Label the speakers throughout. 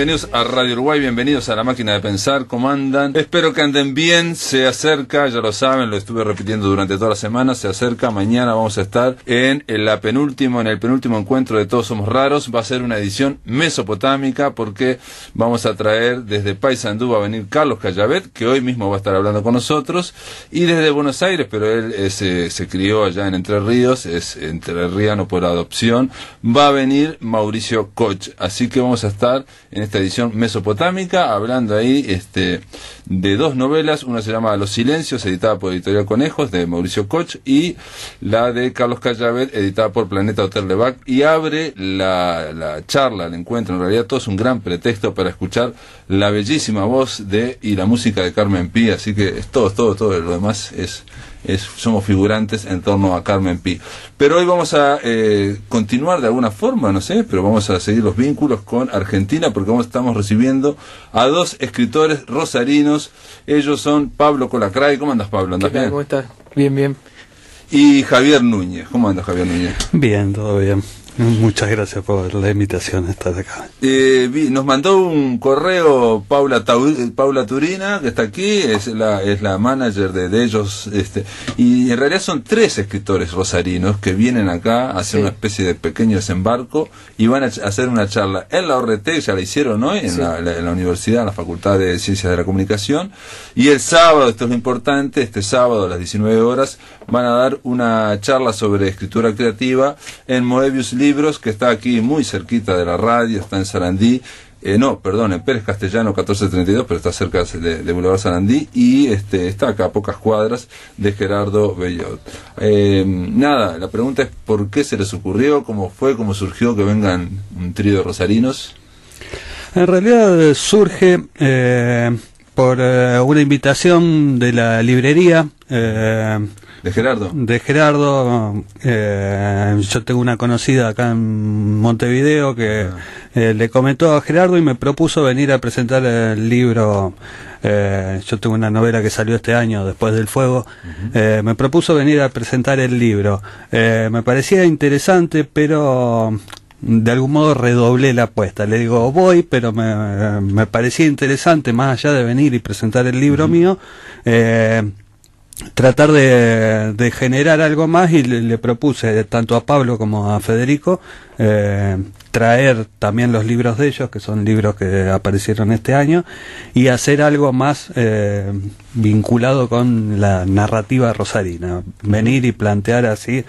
Speaker 1: Bienvenidos a Radio Uruguay, bienvenidos a la máquina de pensar, ¿cómo andan? Espero que anden bien, se acerca, ya lo saben, lo estuve repitiendo durante toda la semana, se acerca, mañana vamos a estar en, la penúltimo, en el penúltimo encuentro de Todos Somos Raros, va a ser una edición mesopotámica porque vamos a traer desde Paysandú va a venir Carlos Callavet, que hoy mismo va a estar hablando con nosotros, y desde Buenos Aires, pero él eh, se crió allá en Entre Ríos, es entrerriano por adopción, va a venir Mauricio Koch, así que vamos a estar en en esta edición mesopotámica, hablando ahí este, de dos novelas, una se llama Los Silencios, editada por Editorial Conejos, de Mauricio Koch, y la de Carlos Callavet, editada por Planeta Hotel y abre la, la charla, el encuentro, en realidad todo es un gran pretexto para escuchar la bellísima voz de y la música de Carmen Pi, así que es todo, todo, todo, lo demás es somos figurantes en torno a Carmen Pi. Pero hoy vamos a eh, continuar de alguna forma, no sé, pero vamos a seguir los vínculos con Argentina porque vamos, estamos recibiendo a dos escritores rosarinos. Ellos son Pablo Colacray. ¿Cómo andas, Pablo?
Speaker 2: ¿Andas bien? ¿Cómo estás? Bien, bien.
Speaker 1: Y Javier Núñez. ¿Cómo andas, Javier Núñez?
Speaker 3: Bien, todo bien. Muchas gracias por la invitación a estar acá.
Speaker 1: Eh, nos mandó un correo Paula, Paula Turina, que está aquí, es la, es la manager de, ellos, este, y en realidad son tres escritores rosarinos que vienen acá a hacer una especie de pequeño desembarco y van a hacer una charla en la ORT, ya la hicieron hoy, en, la, en la universidad, en la Facultad de Ciencias de la Comunicación, y el sábado, esto es lo importante, este sábado a las 19 horas, van a dar una charla sobre escritura creativa en Moebius Libros, que está aquí muy cerquita de la radio, está en Sarandí. Eh, no, perdón, en Pérez Castellano 1432, pero está cerca de, de Boulevard Sarandí y este, está acá a pocas cuadras de Gerardo Bellot. Eh, nada, la pregunta es ¿por qué se les ocurrió? ¿Cómo fue? ¿Cómo surgió que vengan un trío de rosarinos?
Speaker 3: En realidad surge eh, por una invitación de la librería
Speaker 1: de Gerardo.
Speaker 3: De Gerardo. Eh, yo tengo una conocida acá en Montevideo que ah. eh, le comentó a Gerardo y me propuso venir a presentar el libro. Eh, yo tengo una novela que salió este año, Después del Fuego. me propuso venir a presentar el libro. me parecía interesante, pero de algún modo redoblé la apuesta. Le digo, voy, pero me, me parecía interesante, más allá de venir y presentar el libro mío, eh, tratar de, generar algo más y le, propuse tanto a Pablo como a Federico eh, traer también los libros de ellos, que son libros que aparecieron este año, y hacer algo más eh, vinculado con la narrativa rosarina. Venir y plantear así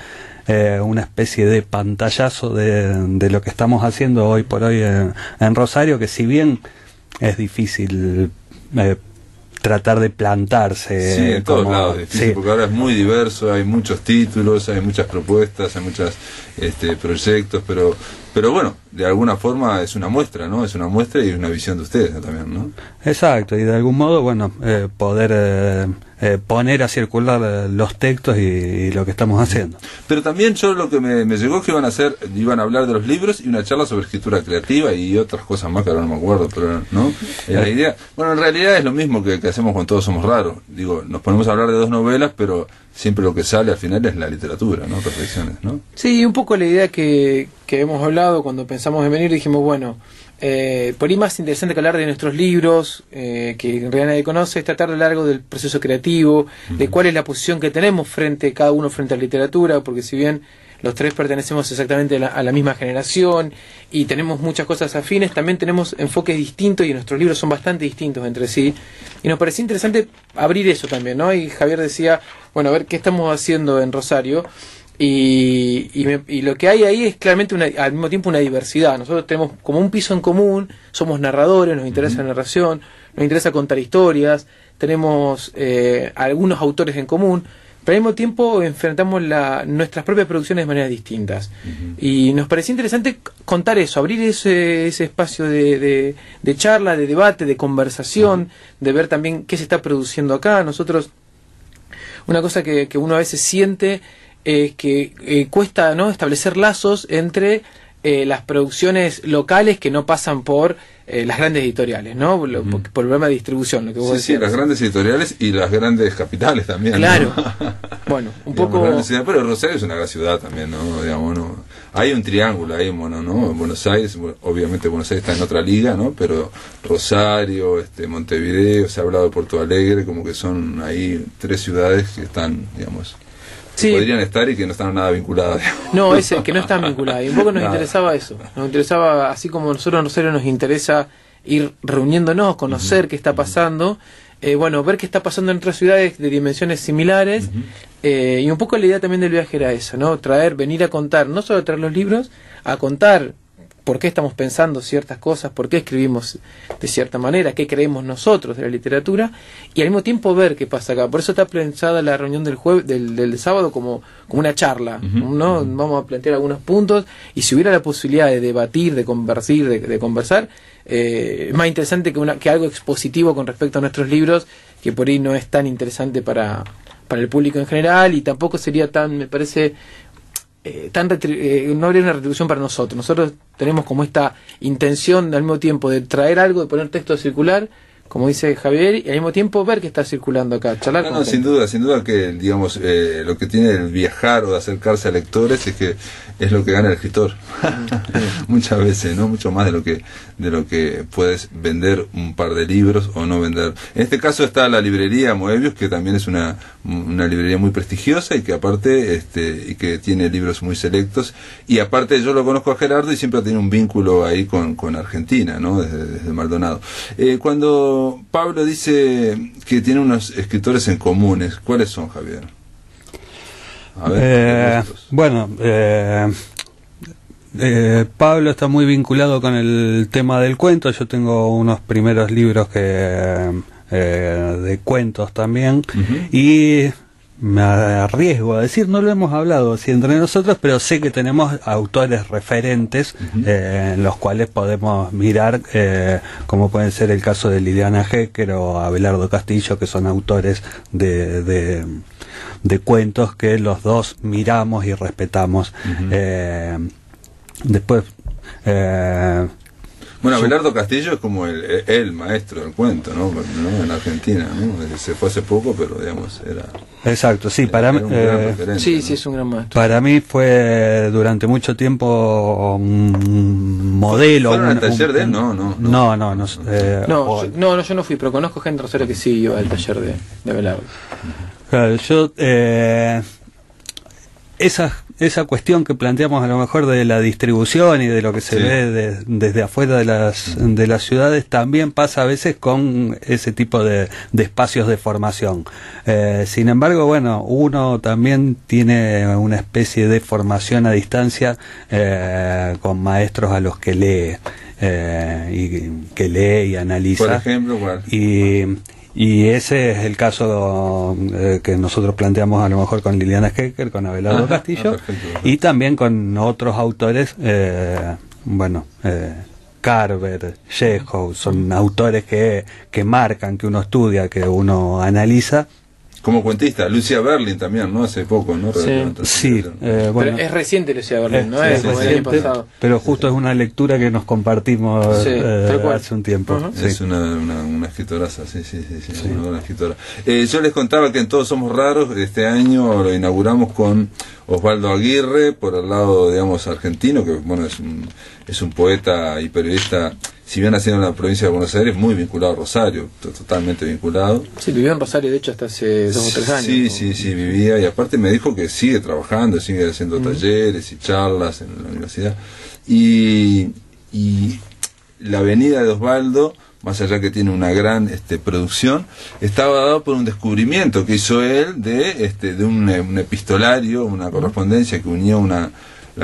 Speaker 3: eh, una especie de pantallazo de, lo que estamos haciendo hoy por hoy en, en Rosario, que si bien es difícil tratar de plantarse.
Speaker 1: Sí, en todos lados, porque ahora es muy diverso, hay muchos títulos, hay muchas propuestas, hay muchos este, proyectos, pero pero bueno, de alguna forma es una muestra, ¿no? Es una muestra y una visión de ustedes también, ¿no?
Speaker 3: Exacto, y de algún modo, bueno, eh, poder eh, eh, poner a circular los textos y, lo que estamos haciendo.
Speaker 1: Pero también yo lo que me, llegó es que iban a hacer, iban a hablar de los libros y una charla sobre escritura creativa y otras cosas más que ahora no me acuerdo, pero ¿no? la idea, bueno, en realidad es lo mismo que, que hacemos con Todos Somos Raros. Digo, nos ponemos a hablar de dos novelas, pero siempre lo que sale al final es la literatura, ¿no? Perfecciones, ¿no?
Speaker 2: Sí, un poco la idea que, que hemos hablado cuando pensamos en venir, dijimos, bueno, eh, por ahí más interesante que hablar de nuestros libros, eh, que en realidad nadie conoce, es tratar de largo del proceso creativo, de cuál es la posición que tenemos frente, cada uno frente a la literatura, porque si bien los tres pertenecemos exactamente a la, misma generación y tenemos muchas cosas afines, también tenemos enfoques distintos y nuestros libros son bastante distintos entre sí. Y nos parecía interesante abrir eso también, ¿no? Y Javier decía, bueno, a ver qué estamos haciendo en Rosario. Y, y, lo que hay ahí es claramente una, al mismo tiempo una diversidad. Nosotros tenemos como un piso en común, somos narradores, nos interesa la narración, nos interesa contar historias, tenemos eh, algunos autores en común, pero al mismo tiempo enfrentamos la, nuestras propias producciones de maneras distintas. Y nos parecía interesante contar eso, abrir ese, ese espacio de, de, charla, de debate, de conversación, de ver también qué se está produciendo acá. Nosotros, una cosa que, que uno a veces siente es que eh, cuesta ¿no? establecer lazos entre eh, las producciones locales que no pasan por eh, las grandes editoriales, ¿no? Por, por el problema de distribución, lo que vos
Speaker 1: Sí, sí, las grandes editoriales y las grandes capitales también. ¿no?
Speaker 2: Claro. bueno, un
Speaker 1: Digamos,
Speaker 2: poco...
Speaker 1: grandes ciudades, pero Rosario es una gran ciudad también, ¿no? Digamos, ¿no? Hay un triángulo ahí, bueno, ¿no? En Buenos Aires, obviamente Buenos Aires está en otra liga, ¿no? Pero Rosario, este, Montevideo, se ha hablado de Porto Alegre, como que son ahí tres ciudades que están, digamos, que podrían estar y que no están nada vinculadas.
Speaker 2: No, ese, que no están vinculados. Y un poco nos
Speaker 1: Nada.
Speaker 2: interesaba eso. Nos interesaba, así como nosotros en Rosario nos interesa ir reuniéndonos, conocer qué está pasando, eh, bueno, ver qué está pasando en otras ciudades de dimensiones similares. eh, y un poco la idea también del viaje era eso, ¿no? Traer, venir a contar, no solo traer los libros, a contar por qué estamos pensando ciertas cosas, por qué escribimos de cierta manera, qué creemos nosotros de la literatura, y al mismo tiempo ver qué pasa acá. Por eso está pensada la reunión del jueves, del, del sábado como, como una charla. ¿no? Vamos a plantear algunos puntos, y si hubiera la posibilidad de debatir, de conversar, de, de conversar, eh, es más interesante que, una, que algo expositivo con respecto a nuestros libros, que por ahí no es tan interesante para, para el público en general, y tampoco sería tan, me parece, eh, tan eh, no habría una retribución para nosotros. Nosotros tenemos como esta intención al mismo tiempo de traer algo, de poner texto a circular, como dice Javier, y al mismo tiempo ver qué está circulando acá, charlar
Speaker 1: No,
Speaker 2: con
Speaker 1: no, sin duda, sin duda que, digamos, eh, lo que tiene el viajar o de acercarse a lectores es que es lo que gana el escritor. Muchas veces, ¿no? Mucho más de lo que de lo que puedes vender un par de libros o no vender. En este caso está la librería Moebius, que también es una, una librería muy prestigiosa y que aparte, este, y que tiene libros muy selectos. Y aparte yo lo conozco a Gerardo y siempre tiene un vínculo ahí con, con Argentina, ¿no? Desde, desde Maldonado. Eh, cuando Pablo dice que tiene unos escritores en comunes, ¿cuáles son, Javier? A
Speaker 3: Eh, bueno, eh, eh, Pablo está muy vinculado con el tema del cuento. Yo tengo unos primeros libros que eh, de cuentos también. Y me arriesgo a decir, no lo hemos hablado así entre nosotros, pero sé que tenemos autores referentes eh, en los cuales podemos mirar, eh, como pueden ser el caso de Liliana Hecker o Abelardo Castillo, que son autores de, de, de cuentos que los dos miramos y respetamos.
Speaker 1: Ujú.
Speaker 3: Eh, después, eh,
Speaker 1: Bueno, Abelardo Castillo es como el, el maestro del cuento, ¿no? ¿no? En Argentina, ¿no? Se fue hace poco, pero digamos, era,
Speaker 3: exacto, sí, para
Speaker 1: era un
Speaker 3: eh,
Speaker 2: Sí,
Speaker 1: ¿no?
Speaker 2: sí, es un gran maestro.
Speaker 3: Para mí fue durante mucho tiempo un modelo.
Speaker 1: ¿Fueron al taller
Speaker 3: un-
Speaker 1: de él? No, no, no.
Speaker 3: No, no, no, eh,
Speaker 2: No,
Speaker 3: o-
Speaker 2: yo, no, no, yo no fui, pero conozco gente en Rosario que sí iba al taller de, de Abelardo.
Speaker 3: claro, yo, eh, esa, esa cuestión que planteamos a lo mejor de la distribución y de lo que se
Speaker 1: Sí.
Speaker 3: ve de- desde afuera de las, de las ciudades también pasa a veces con ese tipo de, de espacios de formación. Eh, sin embargo, bueno, uno también tiene una especie de formación a distancia eh, con maestros a los que lee. eh, y que lee y analiza
Speaker 1: Por ejemplo, ¿cuál?
Speaker 3: y, y ese es el caso eh, que nosotros planteamos a lo mejor con Liliana Hecker, con Abelardo
Speaker 1: Ajá,
Speaker 3: Castillo,
Speaker 1: ah, perfecto, perfecto.
Speaker 3: y también con otros autores, eh, bueno, eh, Carver, Chekhov, son autores que, que marcan, que uno estudia, que uno analiza.
Speaker 1: Como cuentista, Lucia Berlin también, ¿no? Hace poco, ¿no?
Speaker 2: Sí.
Speaker 3: Sí, eh, bueno.
Speaker 2: pero es reciente Lucía Berlín, ¿no? Es como el
Speaker 3: reciente,
Speaker 2: año pasado.
Speaker 3: pero justo es una lectura que nos compartimos
Speaker 2: Sí,
Speaker 3: eh, hace un tiempo.
Speaker 2: Ujú.
Speaker 3: sí.
Speaker 1: Es una, una, una escritoraza, sí, sí, sí, sí, una buena escritora. Eh, yo les contaba que en Todos Somos Raros, este año lo inauguramos con Osvaldo Aguirre, por el lado, digamos, argentino, que bueno, es un, es un poeta y periodista, si bien nacido en la provincia de Buenos Aires, muy vinculado a Rosario, to- totalmente vinculado.
Speaker 2: Sí, vivió en Rosario, de hecho, hasta hace dos o tres años.
Speaker 1: Sí,
Speaker 2: ¿no?
Speaker 1: sí, sí, vivía y aparte me dijo que sigue trabajando, sigue haciendo talleres y charlas en la universidad. Y, y la avenida de Osvaldo, más allá que tiene una gran este, producción, estaba dado por un descubrimiento que hizo él de, este, de un, un epistolario, una correspondencia que unió una,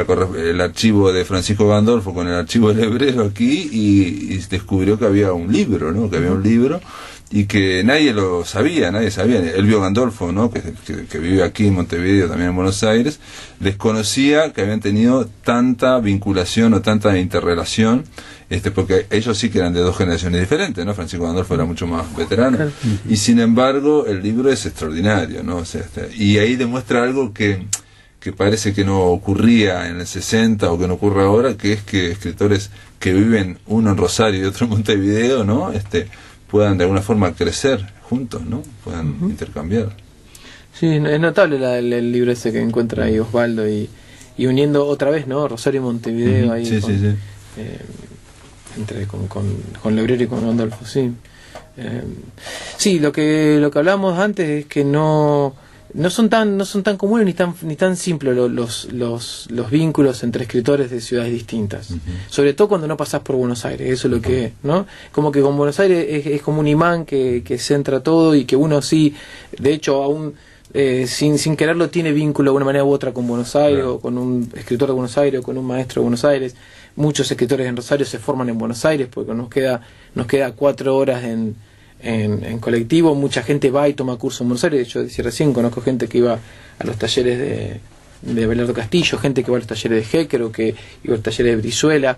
Speaker 1: la el archivo de Francisco Gandolfo con el archivo del hebrero aquí y, y descubrió que había un libro, ¿no? Que había un libro y que nadie lo sabía, nadie sabía. Elvio Gandolfo, ¿no? que, que, que vive aquí en Montevideo, también en Buenos Aires, desconocía que habían tenido tanta vinculación o tanta interrelación, este, porque ellos sí que eran de dos generaciones diferentes, ¿no? Francisco Gandolfo era mucho más veterano, y sin embargo el libro es extraordinario, ¿no? O sea, este, y ahí demuestra algo que que parece que no ocurría en el 60 o que no ocurre ahora, que es que escritores que viven uno en Rosario y otro en Montevideo, ¿no? Este, puedan de alguna forma crecer juntos, ¿no? Puedan intercambiar.
Speaker 2: Sí, es notable la- el, el libro ese que encuentra ahí Osvaldo y, y uniendo otra vez, ¿no? Rosario y Montevideo ahí.
Speaker 1: sí,
Speaker 2: con,
Speaker 1: sí, sí.
Speaker 2: eh, entre con, con, con Lebrero y con Randolfo, sí. Eh, sí, lo que lo que hablábamos antes es que no no son tan no son tan comunes ni tan ni tan simples lo- los, los los vínculos entre escritores de ciudades distintas. Sobre todo cuando no pasás por Buenos Aires eso es lo que no como que con Buenos Aires es, es como un imán que, que centra todo y que uno sí de hecho aún eh, sin, sin quererlo tiene vínculo de una manera u otra con Buenos Aires o con un escritor de Buenos Aires o con un maestro de Buenos Aires. Muchos escritores en Rosario se forman en Buenos Aires porque nos queda nos queda cuatro horas en, en, en colectivo mucha gente va y toma curso en Buenos Aires yo decía recién conozco gente que iba a los talleres de de Belardo Castillo, gente que va a los talleres de Hecker o que iba a los talleres de Brizuela,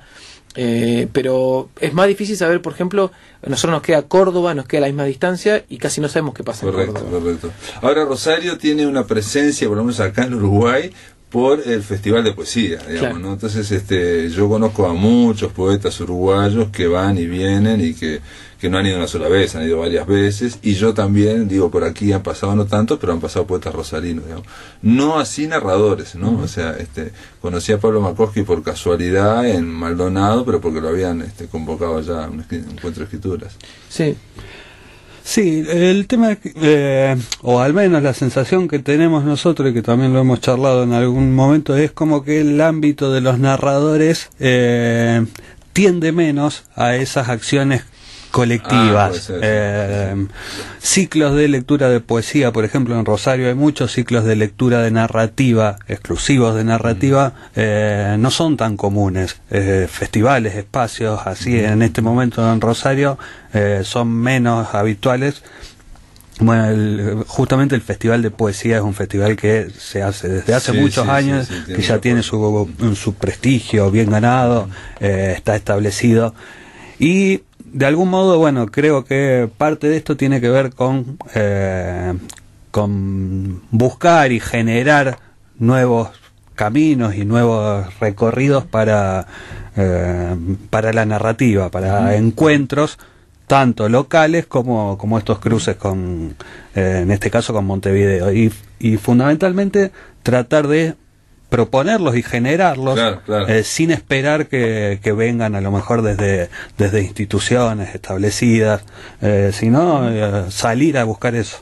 Speaker 2: eh, pero es más difícil saber, por ejemplo, nosotros nos queda Córdoba, nos queda a la misma distancia y casi no sabemos qué pasa en Córdoba.
Speaker 1: correcto. Ahora Rosario tiene una presencia, por lo menos acá en Uruguay, por el Festival de Poesía, digamos,
Speaker 2: Claro.
Speaker 1: ¿no? Entonces, este, yo conozco a muchos poetas uruguayos que van y vienen y que, que no han ido una sola vez, han ido varias veces, y yo también, digo, por aquí han pasado no tanto, pero han pasado poetas rosarinos, digamos. No así narradores, ¿no? O sea, este, conocí a Pablo Makoski por casualidad en Maldonado, pero porque lo habían este, convocado allá a un encuentro de escrituras.
Speaker 2: Sí,
Speaker 3: Sí, el tema, eh, o al menos la sensación que tenemos nosotros, y que también lo hemos charlado en algún momento, es como que el ámbito de los narradores eh, tiende menos a esas acciones colectivas.
Speaker 1: sí,
Speaker 3: Eh, Ciclos de lectura de poesía, por ejemplo, en Rosario hay muchos ciclos de lectura de narrativa, exclusivos de narrativa, eh, no son tan comunes. Eh, festivales, espacios, así en este momento en Rosario son menos habituales. Bueno, el- justamente el Festival de Poesía es un festival que se hace desde hace
Speaker 1: Sí,
Speaker 3: muchos
Speaker 1: sí,
Speaker 3: años,
Speaker 1: sí,
Speaker 3: que ya tiene su, su prestigio bien ganado, eh, está establecido. Y de algún modo, bueno, creo que parte de esto tiene que ver con, eh, con buscar y generar nuevos caminos y nuevos recorridos para, eh, para la narrativa, para encuentros tanto locales como, como estos cruces con, eh, en este caso con Montevideo. Y, y fundamentalmente tratar de proponerlos y generarlos
Speaker 1: Claro, claro.
Speaker 3: eh, sin esperar que, que vengan a lo mejor desde, desde instituciones establecidas, eh, sino eh, salir a buscar eso.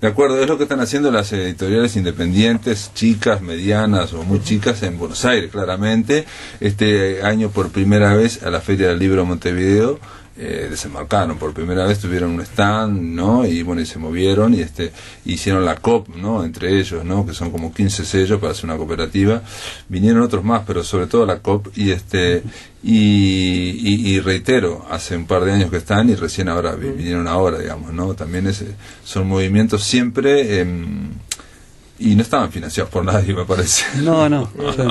Speaker 1: De acuerdo, es lo que están haciendo las editoriales independientes, chicas, medianas o muy chicas en Buenos Aires, claramente. Este año por primera vez a la Feria del Libro Montevideo eh, desembarcaron por primera vez, tuvieron un stand, ¿no? Y bueno, y se movieron y este hicieron la COP, ¿no? Entre ellos, ¿no? Que son como 15 sellos para hacer una cooperativa. Vinieron otros más, pero sobre todo la COP y este y, y- y reitero, hace un par de años que están y recién ahora vi- vinieron ahora, digamos, ¿no? También es, son movimientos siempre em, y no estaban financiados por nadie, me parece.
Speaker 3: No, no. sí.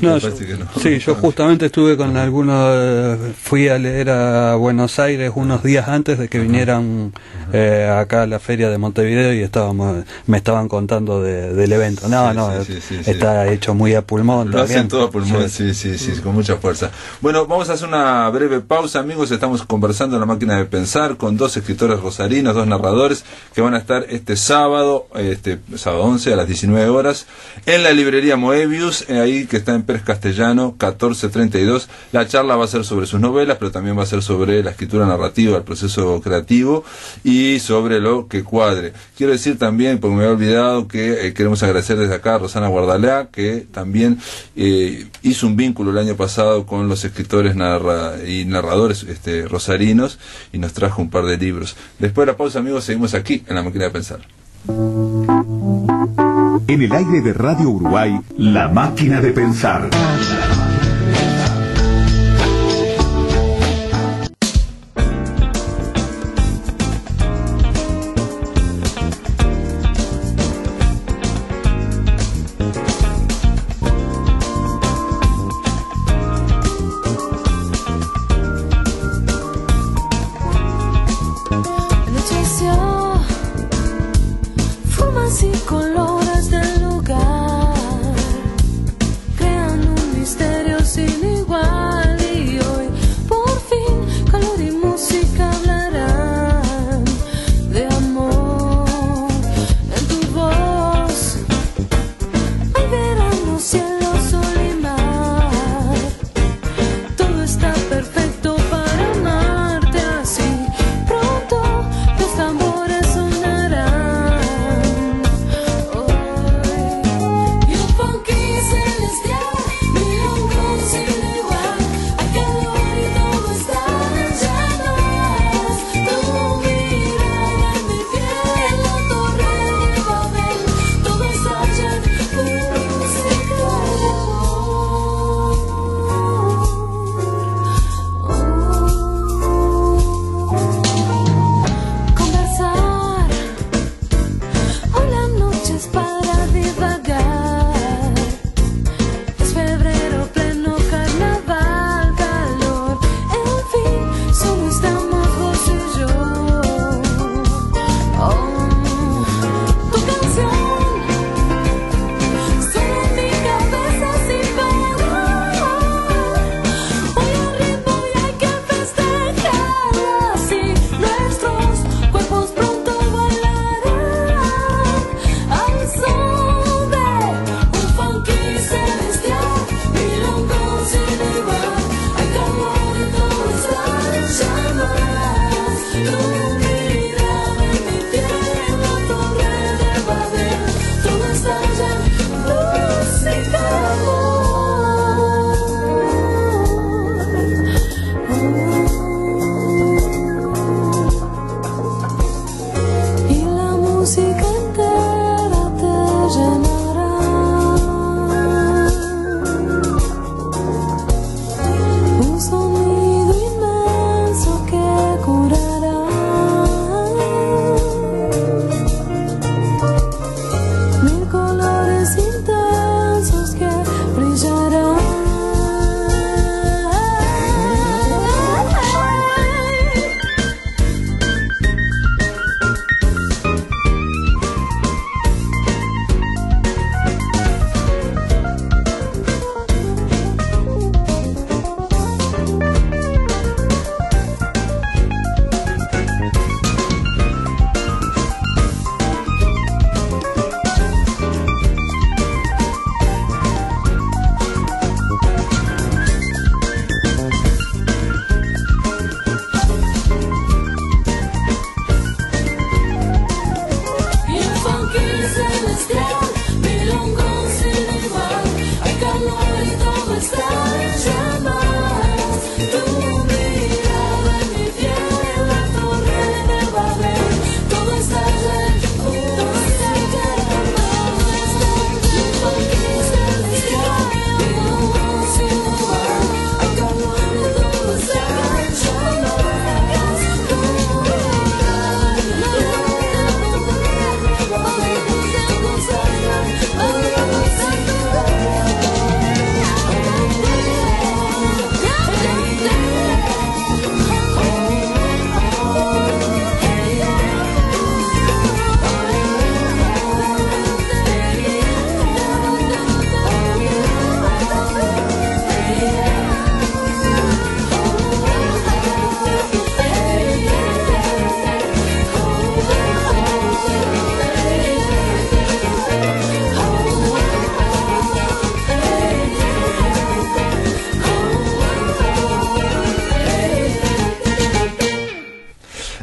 Speaker 3: No,
Speaker 1: Me
Speaker 3: yo-
Speaker 1: parece que no.
Speaker 3: Sí, yo justamente estuve con algunos, eh, fui a leer a Buenos Aires unos días antes de que vinieran eh, acá a la feria de Montevideo y estábamos, me estaban contando de- del evento. No,
Speaker 1: Sí,
Speaker 3: no,
Speaker 1: sí.
Speaker 3: está hecho muy a pulmón.
Speaker 1: Lo
Speaker 3: también.
Speaker 1: hacen todo a pulmón, sí, sí, sí, con mucha fuerza. Bueno, vamos a hacer una breve pausa, amigos. Estamos conversando en la máquina de pensar con dos escritores rosarinos, dos narradores que van a estar este sábado, este sábado 11 a las 19 horas, en la librería Moebius, eh, ahí que está en Pérez Castellano, 1432. La charla va a ser sobre sus novelas, pero también va a ser sobre la escritura narrativa, el proceso creativo y sobre lo que cuadre. Quiero decir también, porque me había olvidado, que eh, queremos agradecer desde acá a Rosana Guardalá, que también eh, hizo un vínculo el año pasado con los escritores y narradores este, rosarinos y nos trajo un par de libros. Después de la pausa, amigos, seguimos aquí en la máquina de pensar.
Speaker 4: En el aire de Radio Uruguay, La Máquina de Pensar.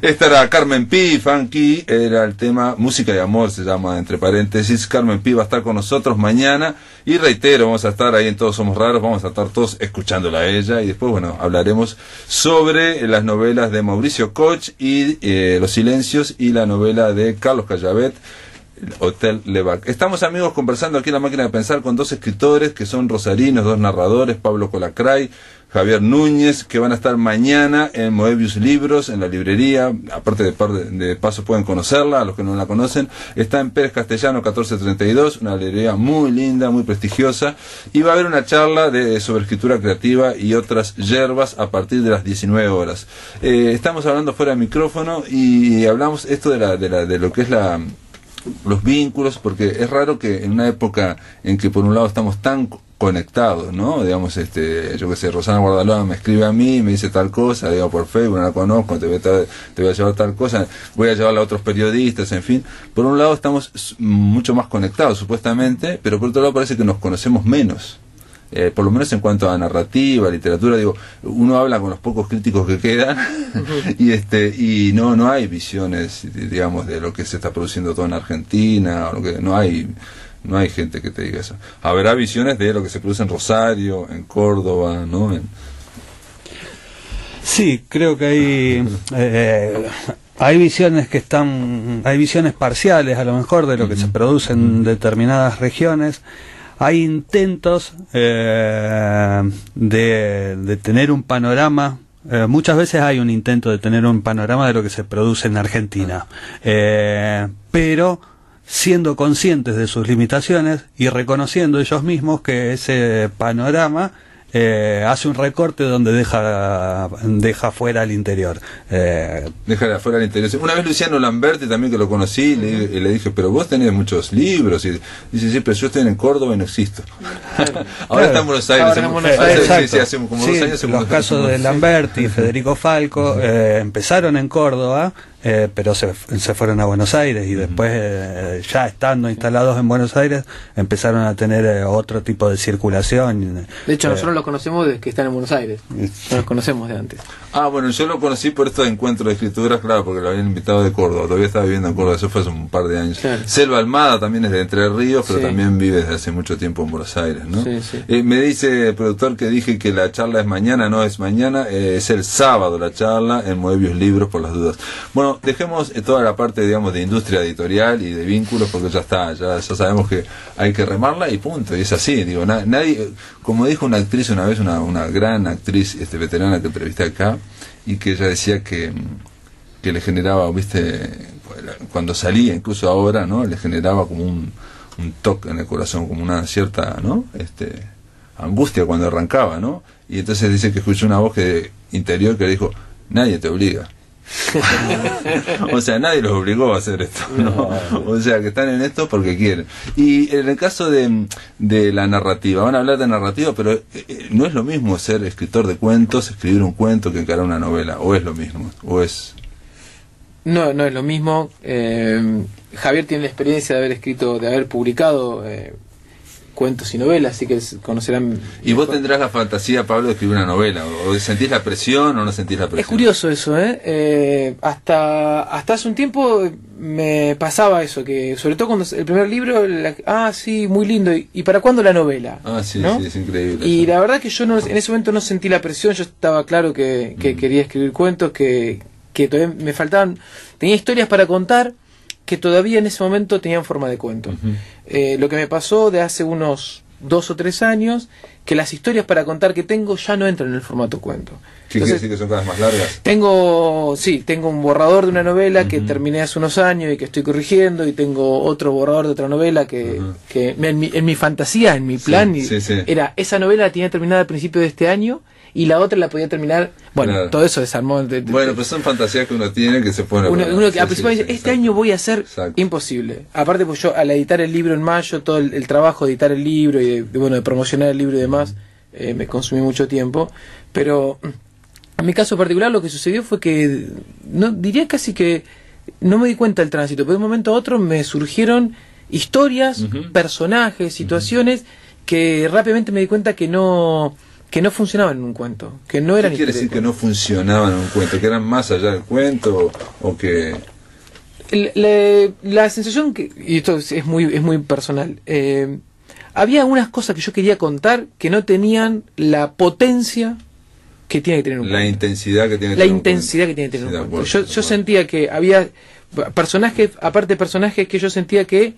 Speaker 1: Esta era Carmen Pi, Funky, era el tema Música de Amor, se llama entre paréntesis. Carmen Pi va a estar con nosotros mañana y reitero, vamos a estar ahí en Todos Somos Raros, vamos a estar todos escuchándola a ella y después, bueno, hablaremos sobre las novelas de Mauricio Koch y eh, Los Silencios y la novela de Carlos Callavet. Hotel Levac. Estamos amigos conversando aquí en la máquina de pensar con dos escritores que son rosarinos, dos narradores, Pablo Colacray, Javier Núñez, que van a estar mañana en Moebius Libros, en la librería. Aparte de, paso pueden conocerla, a los que no la conocen. Está en Pérez Castellano 1432, una librería muy linda, muy prestigiosa. Y va a haber una charla de, sobre escritura creativa y otras hierbas a partir de las 19 horas. Eh, estamos hablando fuera de micrófono y hablamos esto de, la, de, la, de lo que es la los vínculos, porque es raro que en una época en que por un lado estamos tan conectados, ¿no? Digamos, este, yo que sé, Rosana Guardalón me escribe a mí, me dice tal cosa, digo por Facebook, no la conozco, te voy, a, te voy a llevar tal cosa, voy a llevarla a otros periodistas, en fin. Por un lado estamos mucho más conectados, supuestamente, pero por otro lado parece que nos conocemos menos. Eh, por lo menos en cuanto a narrativa, literatura, digo, uno habla con los pocos críticos que quedan y este y no no hay visiones, digamos, de lo que se está produciendo todo en Argentina, o lo que no hay no hay gente que te diga eso. Habrá visiones de lo que se produce en Rosario, en Córdoba, ¿no?
Speaker 3: Sí, creo que hay eh, hay visiones que están hay visiones parciales a lo mejor de lo que se produce en determinadas regiones. Hay intentos eh, de, tener un panorama eh, muchas veces hay un intento de tener un panorama de lo que se produce en Argentina. Eh, pero siendo conscientes de sus limitaciones y reconociendo ellos mismos que ese panorama eh, hace un recorte donde deja deja fuera al interior.
Speaker 1: Eh, deja afuera al interior. Una vez Luciano Lamberti, también que lo conocí, le, le, dije, pero vos tenés muchos libros. Y dice, sí, pero yo estoy en Córdoba y no existo. Ahora está en Buenos Aires.
Speaker 3: los casos de Lamberti y Federico Falco eh, empezaron en Córdoba eh, pero se, se, fueron a Buenos Aires y después, eh, ya estando instalados en Buenos Aires, empezaron a tener eh, otro tipo de circulación.
Speaker 2: De hecho, nosotros los conocemos desde que están en Buenos Aires, no los conocemos de antes.
Speaker 1: Ah, bueno, yo lo conocí por estos encuentros de escrituras, claro, porque lo habían invitado de Córdoba, todavía estaba viviendo en Córdoba, eso fue hace un par de años. Selva Almada también es de Entre Ríos, pero también vive desde hace mucho tiempo en Buenos Aires, ¿no? me dice el productor que dije que la charla es mañana, no es mañana, es el sábado la charla en Moebius Libros, por las dudas. Bueno, dejemos eh, toda la parte, digamos, de industria editorial y de vínculos, porque ya está, ya, ya sabemos que hay que remarla y punto, y es así, digo, nadie, como dijo una actriz una vez, una, una gran actriz este, veterana que entrevisté acá, y que ella decía que, que le generaba, viste, cuando salía, incluso ahora, ¿no? Le generaba como un, un toque en el corazón, como una cierta, ¿no? Este, angustia cuando arrancaba, ¿no? Y entonces dice que escuchó una voz que, interior que le dijo, nadie te obliga. o sea, nadie los obligó a hacer esto, ¿no? O sea, que están en esto porque quieren. Y en el caso de, de la narrativa, van a hablar de narrativa, pero eh, eh, no es lo mismo ser escritor de cuentos, escribir un cuento que encarar una novela, o es lo mismo, o es...
Speaker 2: No, no es lo mismo. Eh, Javier tiene la experiencia de haber escrito, de haber publicado cuentos y novelas, así que conocerán.
Speaker 1: ¿Y vos tendrás la fantasía, Pablo, de escribir una novela? ¿O sentís la presión o no sentís la presión?
Speaker 2: Es curioso eso, ¿eh? eh hasta, hasta hace un tiempo me pasaba eso, que sobre todo cuando el primer libro, ah, sí, muy lindo, ¿y, para cuándo la novela?
Speaker 1: Ah, sí, sí, es increíble.
Speaker 2: Y la verdad que yo no, en ese momento no sentí la presión, yo estaba claro que, que mm. quería escribir cuentos, que, que todavía me faltaban, tenía historias para contar que todavía en ese momento tenían forma de cuento. Eh, lo que me pasó de hace unos dos o tres años, que las historias para contar que tengo ya no entran en el formato cuento.
Speaker 1: ¿Qué quiere decir que son cosas más largas?
Speaker 2: Tengo, sí, tengo un borrador de una novela que terminé hace unos años y que estoy corrigiendo, y tengo otro borrador de otra novela que, que en, mi, en, mi, fantasía, en mi plan, era esa novela la tenía terminada al principio de este año y la otra la podía terminar. Bueno, todo eso desarmó.
Speaker 1: bueno, pues son fantasías que uno tiene que se pone.
Speaker 2: Uno, uno que al principio dice: Este año voy a hacer imposible. Aparte, pues yo al editar el libro en mayo, todo el, trabajo de editar el libro y de, bueno, de promocionar el libro y demás, eh, me consumí mucho tiempo. Pero en mi caso particular, lo que sucedió fue que, no diría casi que no me di cuenta del tránsito, pero de un momento a otro me surgieron historias, personajes, situaciones que rápidamente me di cuenta que no que no funcionaban en un cuento, que no eran
Speaker 1: ¿Qué quiere decir que no funcionaban en un cuento? ¿Que eran más allá del cuento o, que...?
Speaker 2: La, la- la sensación que, y esto es, muy, es muy personal, eh, había algunas cosas que yo quería contar que no tenían la potencia que tiene que tener un
Speaker 1: La
Speaker 2: cuento.
Speaker 1: intensidad que tiene
Speaker 2: la
Speaker 1: tener
Speaker 2: intensidad que tiene que tener
Speaker 1: Sí,
Speaker 2: un cuento.
Speaker 1: acuerdo,
Speaker 2: Yo, yo sentía que había personajes, aparte de personajes que yo sentía que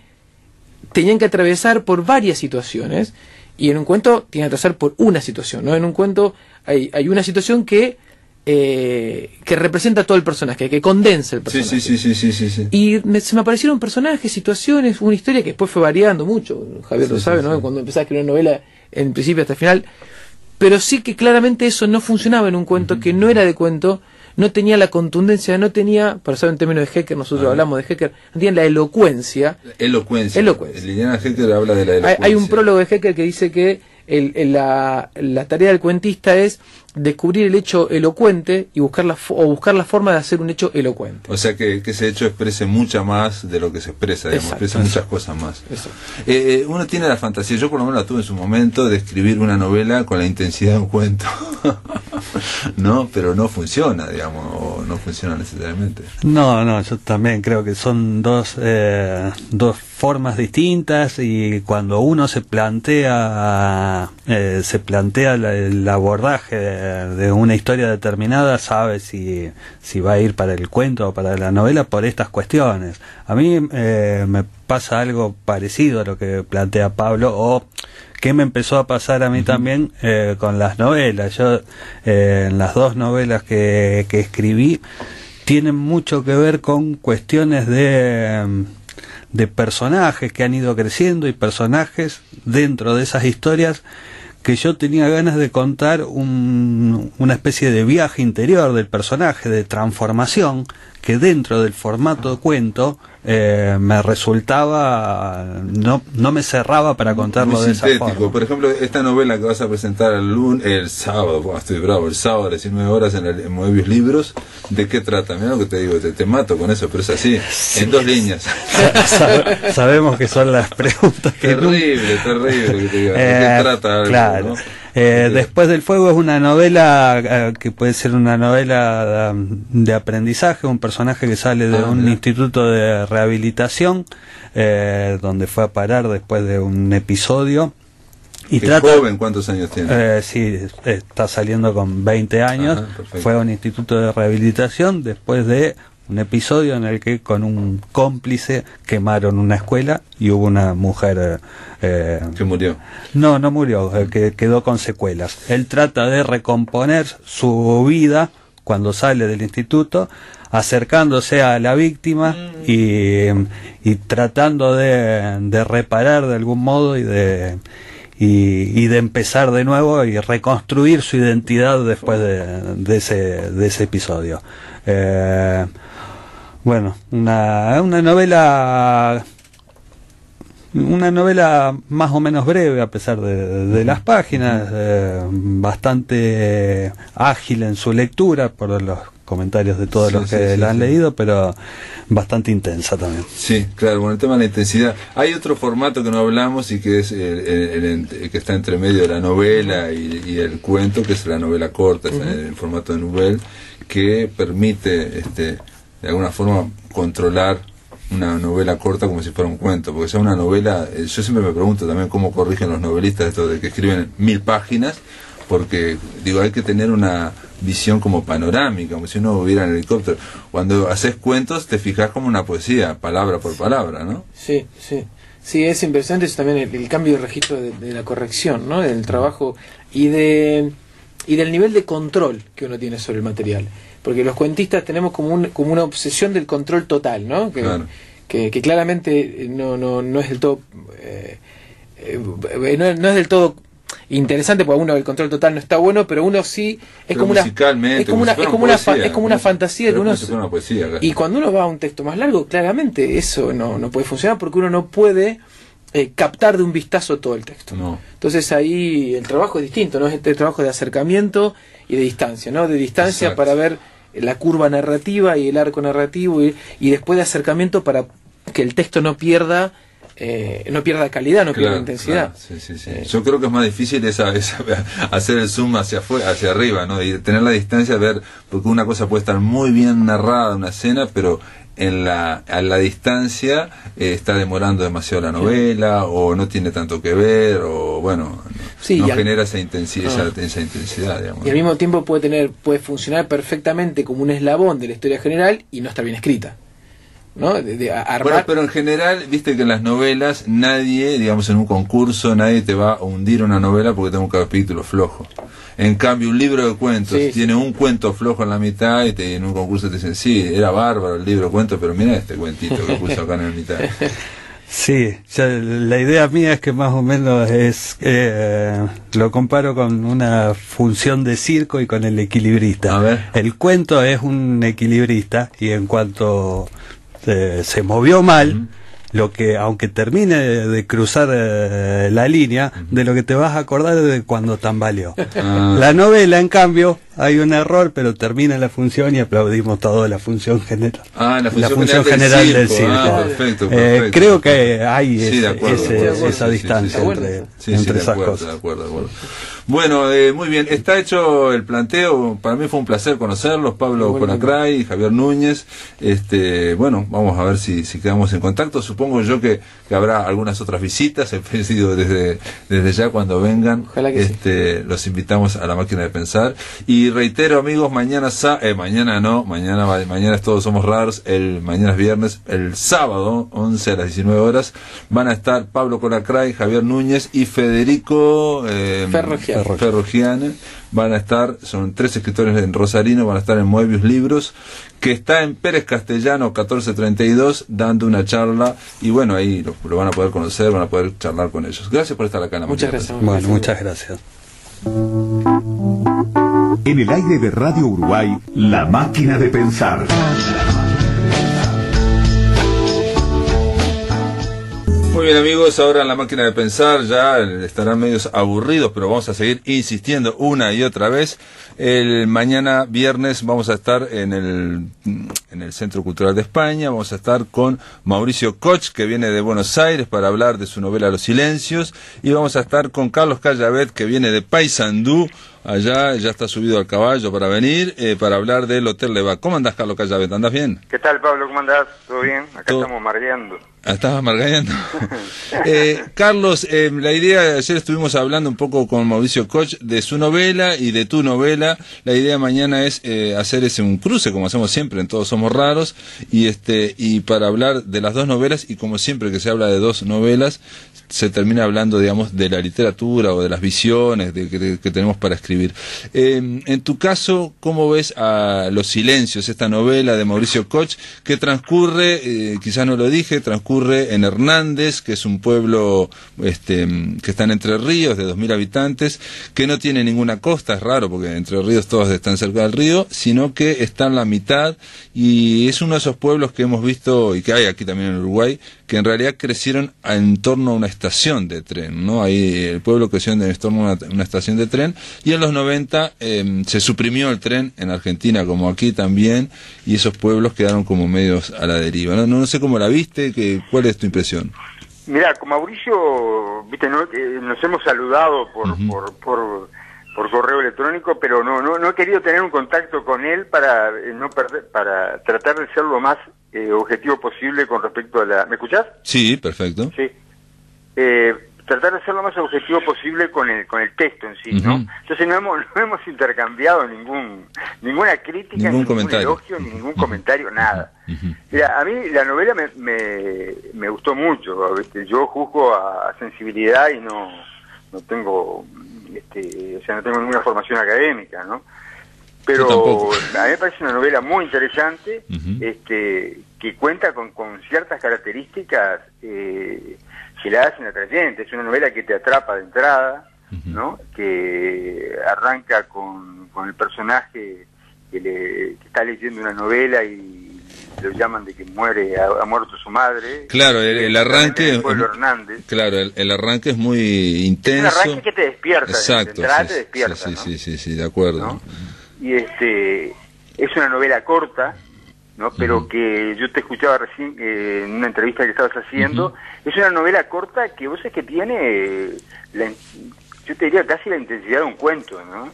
Speaker 2: tenían que atravesar por varias situaciones y en un cuento tienen que atravesar por una situación, ¿no? En un cuento hay, hay una situación que eh, que representa todo el personaje, que condensa el personaje.
Speaker 1: sí, sí, sí, sí, sí, sí.
Speaker 2: Y me- se me aparecieron personajes, situaciones, una historia que después fue variando mucho. Javier lo sabe, ¿no? Cuando empecé a escribir una novela, en principio hasta el final. Pero sí que claramente eso no funcionaba en un cuento que no era de cuento, no tenía la contundencia, no tenía, para saber en términos de Hecker, nosotros
Speaker 1: Ajá.
Speaker 2: hablamos de Hecker, no tenía la elocuencia.
Speaker 1: Elocuencia.
Speaker 2: Elocuencia.
Speaker 1: Liliana Hecker habla de la
Speaker 2: Hay,
Speaker 1: elocuencia.
Speaker 2: hay un prólogo de Hecker que dice que el- el- la, la tarea del cuentista es descubrir el hecho elocuente y buscar la, fo- o buscar la forma de hacer un hecho elocuente.
Speaker 1: O sea que, que ese hecho exprese mucha más de lo que se expresa, digamos,
Speaker 2: Exacto.
Speaker 1: expresa muchas cosas más.
Speaker 2: Eso.
Speaker 1: Eh, eh, uno tiene la fantasía, yo por lo menos la tuve en su momento, de escribir una novela con la intensidad de un cuento. no, pero no funciona, digamos, o no funciona necesariamente.
Speaker 3: No, no, yo también creo que son dos, eh, dos formas distintas y cuando uno se plantea, eh, se plantea la- el abordaje de, de una historia determinada, sabe si, si va a ir para el cuento o para la novela por estas cuestiones. A mí eh, me pasa algo parecido a lo que plantea Pablo o que me empezó a pasar a mí también eh, con las novelas. Yo eh, en las dos novelas que, que escribí tienen mucho que ver con cuestiones de, de personajes que han ido creciendo y personajes dentro de esas historias que yo tenía ganas de contar un- una especie de viaje interior del personaje, de transformación, que dentro del formato de cuento eh, me resultaba, no, no me cerraba para contarlo
Speaker 1: Muy
Speaker 3: de esa
Speaker 1: sintético.
Speaker 3: forma.
Speaker 1: Por ejemplo, esta novela que vas a presentar el, lun- el sábado, estoy bravo, el sábado a las 19 horas en, el, en Moebius Libros, ¿de qué trata? Mira lo que te digo, te, te mato con eso, pero es así, en dos líneas.
Speaker 3: Sabe- Sabemos que son las preguntas que nunca-
Speaker 1: terrible, terrible que te diga. ¿De
Speaker 3: Eh,
Speaker 1: qué trata algo,
Speaker 3: claro.
Speaker 1: no?
Speaker 3: Eh, Después del fuego es una novela eh, que puede ser una novela um, de aprendizaje, un personaje que sale de
Speaker 1: Ah,
Speaker 3: un
Speaker 1: mira.
Speaker 3: instituto de rehabilitación, eh, donde fue a parar después de un episodio. Y
Speaker 1: Qué
Speaker 3: trata,
Speaker 1: joven, ¿cuántos años tiene?
Speaker 3: eh, sí, está saliendo con 20 años.
Speaker 1: Ajá,
Speaker 3: fue a un instituto de rehabilitación después de un episodio en el que con un cómplice quemaron una escuela y hubo una mujer... eh,
Speaker 1: que murió.
Speaker 3: no, no murió, eh, que quedó con secuelas. Él trata de recomponer su vida cuando sale del instituto, acercándose a la víctima y, y tratando de, de reparar de algún modo y de y, y de empezar de nuevo y reconstruir su identidad después de, de ese, de ese episodio. Eh, bueno, una, una novela una novela más o menos breve a pesar de, de las páginas, eh, bastante ágil en su lectura por los comentarios de todos
Speaker 1: Sí,
Speaker 3: los que
Speaker 1: sí,
Speaker 3: la han
Speaker 1: sí.
Speaker 3: leído, pero bastante intensa también.
Speaker 1: Sí, claro, bueno, el tema de la intensidad. Hay otro formato que no hablamos y que es el, el- el- el que está entre medio de la novela y, y el cuento, que es la novela corta, es el formato de novel, que permite, este, de alguna forma, controlar una novela corta como si fuera un cuento, porque sea una novela, eh, yo siempre me pregunto también cómo corrigen los novelistas esto de que escriben mil páginas, porque digo, hay que tener una visión como panorámica, como si uno hubiera en helicóptero. Cuando haces cuentos te fijas como una poesía, palabra por palabra, ¿no?
Speaker 2: Sí, sí. Sí, es impresionante eso también el, cambio de registro de, de la corrección, ¿no? Del trabajo y de y del nivel de control que uno tiene sobre el material. Porque los cuentistas tenemos como, un, como una obsesión del control total, ¿no? Que,
Speaker 1: Claro.
Speaker 2: que, que claramente no, no, no es del todo eh, eh, no, no es del todo interesante porque uno el control total no está bueno pero uno sí es
Speaker 1: Pero
Speaker 2: como una es como una
Speaker 1: si
Speaker 2: es como una,
Speaker 1: poesía,
Speaker 2: fa- es como una
Speaker 1: como si-
Speaker 2: fantasía que
Speaker 1: pero
Speaker 2: uno
Speaker 1: como si fuera una poesía, claro.
Speaker 2: y cuando uno va a un texto más largo, claramente eso no, no puede funcionar porque uno no puede eh, captar de un vistazo todo el texto.
Speaker 1: No.
Speaker 2: Entonces ahí el trabajo es distinto, ¿no? Es este trabajo de acercamiento y de distancia, ¿no? De distancia
Speaker 1: Exacto.
Speaker 2: para ver la curva narrativa y el arco narrativo y, y después de acercamiento para que el texto no pierda eh, no pierda calidad, no pierda intensidad.
Speaker 1: claro, sí, sí, sí.
Speaker 2: Eh,
Speaker 1: Yo creo que es más difícil esa, esa- hacer el zoom hacia afuera, hacia arriba, ¿no? Y tener la distancia, ver, porque una cosa puede estar muy bien narrada, una escena, pero en la, a la distancia eh, está demorando demasiado la novela, o no tiene tanto que ver, o bueno, no,
Speaker 2: Sí,
Speaker 1: no
Speaker 2: al-
Speaker 1: genera esa intensidad,
Speaker 2: Ah.
Speaker 1: esa, intensidad, digamos.
Speaker 2: Y al mismo tiempo puede tener, puede funcionar perfectamente como un eslabón de la historia general y no estar bien escrita. ¿No? De, de armar.
Speaker 1: Bueno, pero en general, viste que en las novelas nadie, digamos en un concurso, nadie te va a hundir una novela porque tiene un capítulo flojo. En cambio, un libro de cuentos
Speaker 2: Sí, sí.
Speaker 1: tiene un cuento flojo en la mitad y te, en un concurso te dicen, sí, era bárbaro el libro de cuentos, pero mira este cuentito que puso acá en la mitad.
Speaker 3: Sí, ya la idea mía es que más o menos es, eh, lo comparo con una función de circo y con el equilibrista.
Speaker 1: A ver.
Speaker 3: El cuento es un equilibrista y en cuanto eh, se movió mal, lo que, aunque termine de, cruzar eh, la línea, de lo que te vas a acordar es de cuando tambaleó.
Speaker 1: Ah.
Speaker 3: La novela, en cambio, hay un error, pero termina la función y aplaudimos todo la función general.
Speaker 1: Ah, la función
Speaker 3: general
Speaker 1: del
Speaker 3: del
Speaker 1: circo. Ah, perfecto,
Speaker 3: Eh,
Speaker 1: perfecto.
Speaker 3: creo que hay ese-
Speaker 1: de acuerdo,
Speaker 3: ese-
Speaker 1: de acuerdo.
Speaker 3: esa
Speaker 1: Sí,
Speaker 3: distancia
Speaker 1: sí,
Speaker 3: entre, entre esas cosas.
Speaker 1: de acuerdo, de acuerdo. Bueno, eh, muy bien, está hecho el planteo, para mí fue un placer conocerlos, Pablo
Speaker 2: Igualmente.
Speaker 1: Conacray y Javier Núñez, este, bueno, vamos a ver si, si quedamos en contacto, supongo yo que, que habrá algunas otras visitas, he pedido desde, desde ya cuando vengan,
Speaker 2: Ojalá que sí.
Speaker 1: este, los invitamos a la máquina de pensar, y reitero amigos, mañana, sa eh, mañana no, mañana, mañana todos somos raros, el, mañana es viernes, el sábado, 11 a las 19 horas, van a estar Pablo Colacray, Javier Núñez y Federico eh.
Speaker 2: Ferrogian.
Speaker 1: Van a estar, son tres escritores en Rosarino, van a estar en Moebius Libros, que está en Pérez Castellano 1432, dando una charla, y bueno, ahí lo, lo van a poder conocer, van a poder charlar con ellos. Gracias por estar acá en la
Speaker 2: Muchas gracias.
Speaker 3: Bueno, muchas gracias.
Speaker 4: En el aire de Radio Uruguay, La Máquina de Pensar.
Speaker 1: Muy bien amigos, ahora en la máquina de pensar ya estarán medios aburridos, pero vamos a seguir insistiendo una y otra vez. El mañana viernes vamos a estar en el, en el Centro Cultural de España, vamos a estar con Mauricio Koch, que viene de Buenos Aires para hablar de su novela Los Silencios, y vamos a estar con Carlos Callavet, que viene de Paysandú, allá ya está subido al caballo para venir, eh, para hablar del Hotel Leva. ¿Cómo andás Carlos Callavet? ¿Andás bien?
Speaker 5: ¿Qué tal, Pablo? ¿Cómo andás? ¿Todo bien? Acá
Speaker 1: Todo-
Speaker 5: estamos margueando.
Speaker 1: Ah, Estabas margallando. eh, Carlos, eh, la idea, ayer estuvimos hablando un poco con Mauricio Koch de su novela y de tu novela. La idea mañana es eh, hacer ese un cruce, como hacemos siempre en Todos Somos Raros, y este y para hablar de las dos novelas, y como siempre que se habla de dos novelas, se termina hablando, digamos, de la literatura o de las visiones de, que, que tenemos para escribir. En tu caso, ¿cómo ves a Los Silencios, esta novela de Mauricio Koch, que transcurre, eh, quizás no lo dije, transcurre en Hernández, que es un pueblo este, que está en Entre Ríos, de 2.000 habitantes, que no tiene ninguna costa, es raro porque Entre Ríos todos están cerca del río, sino que está en la mitad y es uno de esos pueblos que hemos visto y que hay aquí también en Uruguay, que en realidad crecieron en torno a una estación de tren, ¿no? Ahí el pueblo creció en torno a una, una estación de tren y en los 90 eh, se suprimió el tren en Argentina como aquí también y esos pueblos quedaron como medios a la deriva. No, no, sé cómo la viste, que, ¿cuál es tu impresión?
Speaker 5: Mira, con Mauricio, viste, no, Eh, nos hemos saludado por, por, por correo electrónico, pero no, no, no he querido tener un contacto con él para eh, no perder, para tratar de ser lo más eh, objetivo posible con respecto a la. ¿Me escuchás?
Speaker 1: Sí, perfecto.
Speaker 5: Sí. Eh, tratar de ser lo más objetivo posible con el con el texto en sí, ¿no? Entonces no hemos, no hemos intercambiado ningún ninguna crítica,
Speaker 1: Ningún
Speaker 5: ningún
Speaker 1: comentario.
Speaker 5: elogio, ni ningún comentario, nada. Mira, a mí la novela me, me, me gustó mucho. Yo juzgo a, sensibilidad y no no tengo este, o sea, no tengo ninguna formación académica, ¿no? Pero a mí me parece una novela muy interesante, este, que cuenta con, con ciertas características eh, que la hacen atrayente. Es una novela que te atrapa de entrada. ¿no? Que arranca con, con el personaje que, le, que está leyendo una novela y lo llaman de que muere, ha, ha muerto su madre.
Speaker 1: Claro, el, el arranque...
Speaker 5: En el pueblo Hernández.
Speaker 1: Claro, el, el arranque es muy
Speaker 5: Es un
Speaker 1: intenso.
Speaker 5: arranque que te despierta, de
Speaker 1: Exacto,
Speaker 5: entrada
Speaker 1: sí,
Speaker 5: te despierta,
Speaker 1: sí,
Speaker 5: ¿no?
Speaker 1: sí, sí, sí, de acuerdo.
Speaker 5: ¿no? Y este es una novela corta ¿no? Pero que yo te escuchaba recién eh, en una entrevista que estabas haciendo, es una novela corta que vos es que tiene, eh, la, yo te diría casi la intensidad de un cuento, ¿no?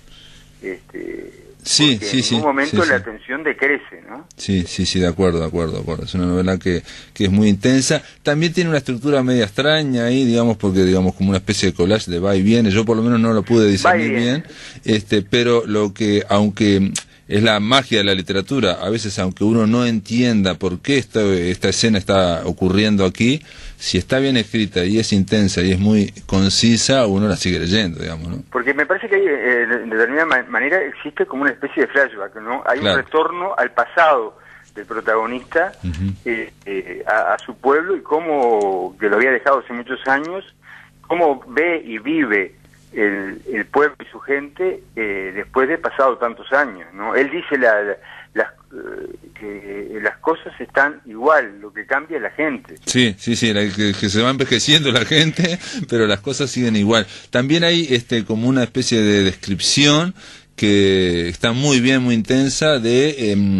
Speaker 5: Este,
Speaker 1: Sí, sí,
Speaker 5: en
Speaker 1: sí.
Speaker 5: un momento
Speaker 1: sí,
Speaker 5: la
Speaker 1: sí.
Speaker 5: atención decrece, ¿no?
Speaker 1: Sí, sí, sí, de acuerdo, de acuerdo, de acuerdo. Es una novela que, que es muy intensa. También tiene una estructura media extraña ahí, digamos, porque digamos como una especie de collage de va y viene. Yo por lo menos no lo pude discernir
Speaker 5: viene.
Speaker 1: bien. Este, pero lo que, aunque es la magia de la literatura, a veces aunque uno no entienda por qué esta, esta escena está ocurriendo aquí, si está bien escrita y es intensa y es muy concisa, uno la sigue leyendo, digamos, ¿no?
Speaker 5: Porque me parece que hay, eh, de determinada ma- manera existe como una especie de flashback, ¿no? Hay
Speaker 1: Claro.
Speaker 5: un retorno al pasado del protagonista eh, eh, a, a su pueblo y cómo, que lo había dejado hace muchos años, cómo ve y vive el, el pueblo y su gente eh, después de pasado tantos años, ¿no? Él dice la, la- las, eh, que las cosas están igual, lo que cambia es la gente.
Speaker 1: Sí, sí, sí, la- que, que se va envejeciendo la gente, pero las cosas siguen igual. También hay este como una especie de descripción que está muy bien, muy intensa de, em,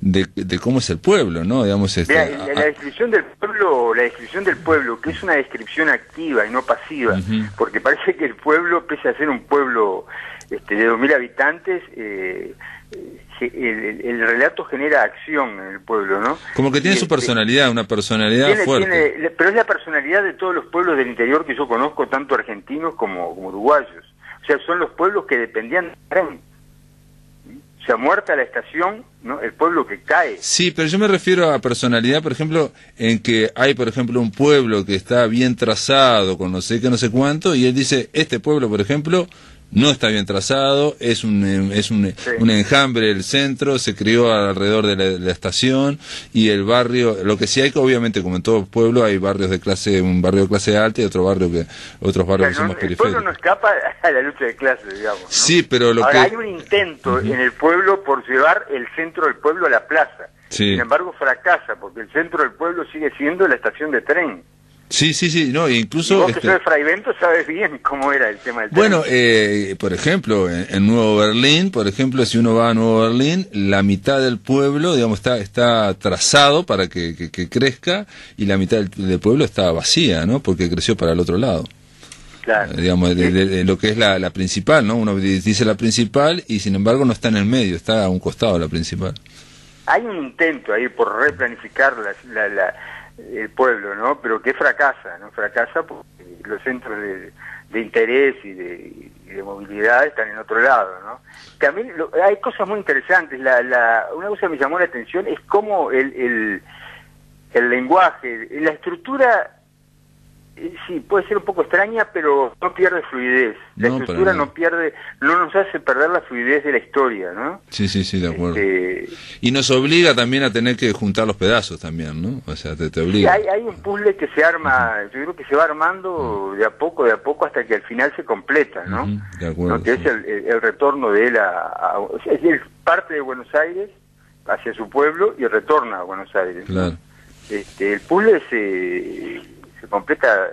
Speaker 1: de, de cómo es el pueblo, ¿no? Digamos, este,
Speaker 5: la, descripción del pueblo, la descripción del pueblo, que es una descripción activa y no pasiva, porque parece que el pueblo, pese a ser un pueblo este, de 2.000 habitantes, eh, eh, el, el- el relato genera acción en el pueblo, ¿no?
Speaker 1: como que tiene
Speaker 5: Y,
Speaker 1: su
Speaker 5: este,
Speaker 1: personalidad, una personalidad
Speaker 5: tiene-
Speaker 1: fuerte.
Speaker 5: tiene- pero es la personalidad de todos los pueblos del interior que yo conozco, tanto argentinos como, como uruguayos. Sea, son los pueblos que dependían del tren. Sea, muerta la estación, ¿no? El pueblo que cae.
Speaker 1: Sí, pero yo me refiero a personalidad, por ejemplo, en que hay, por ejemplo, un pueblo que está bien trazado, con no sé qué, no sé cuánto, y él dice, este pueblo, por ejemplo, no está bien trazado, es un, eh, es un,
Speaker 5: Sí.
Speaker 1: un enjambre el centro, se crió alrededor de la, de la estación, y el barrio, lo que sí hay que, obviamente, como en todo pueblo, hay barrios de clase, un barrio de clase alta y otro barrio que, otros
Speaker 5: O
Speaker 1: barrios
Speaker 5: sea,
Speaker 1: que son
Speaker 5: no-
Speaker 1: más
Speaker 5: el pueblo no escapa a la lucha de clases, digamos. ¿no?
Speaker 1: Sí, pero lo
Speaker 5: Ahora,
Speaker 1: que...
Speaker 5: hay un intento en el pueblo por llevar el centro del pueblo a la plaza.
Speaker 1: Sí.
Speaker 5: Sin embargo, fracasa, porque el centro del pueblo sigue siendo la estación de tren.
Speaker 1: Sí, sí, sí, no,
Speaker 5: Y
Speaker 1: incluso...
Speaker 5: vos que
Speaker 1: este,
Speaker 5: sos de Fraivento sabes bien cómo era el tema del.
Speaker 1: Bueno, eh, por ejemplo, en, en Nuevo Berlín, por ejemplo, si uno va a Nuevo Berlín, la mitad del pueblo, digamos, está, está trazado para que, que- que crezca y la mitad del, del pueblo está vacía, ¿no? Porque creció para el otro lado.
Speaker 5: Claro.
Speaker 1: Eh, digamos, de, de- de lo que es la, la principal, ¿no? Uno di- dice la principal y sin embargo no está en el medio, está a un costado la principal.
Speaker 5: Hay un intento ahí por replanificar la- la- la- el pueblo, ¿no? Pero que fracasa, ¿no? Fracasa porque los centros de, de interés y de, y de movilidad están en otro lado, ¿no? También lo- hay cosas muy interesantes. La, la, una cosa que me llamó la atención es cómo el, el, el lenguaje, la estructura, sí, puede ser un poco extraña, pero no pierde fluidez. La
Speaker 1: No,
Speaker 5: estructura no pierde, no nos hace perder la fluidez de la historia, ¿no?
Speaker 1: Sí, sí, sí, de acuerdo.
Speaker 5: Este,
Speaker 1: Y nos obliga también a tener que juntar los pedazos también, ¿no? O sea, te, te
Speaker 5: Sí,
Speaker 1: obliga.
Speaker 5: hay, hay un puzzle que se arma, yo creo que se va armando de a poco, de a poco, hasta que al final se completa, ¿no?
Speaker 1: Ujú, de acuerdo,
Speaker 5: ¿No? Que
Speaker 1: sí.
Speaker 5: es el, el- retorno de él a... a- o sea, es decir, parte de Buenos Aires hacia su pueblo y retorna a Buenos Aires.
Speaker 1: Claro.
Speaker 5: Este, el puzzle se, completa,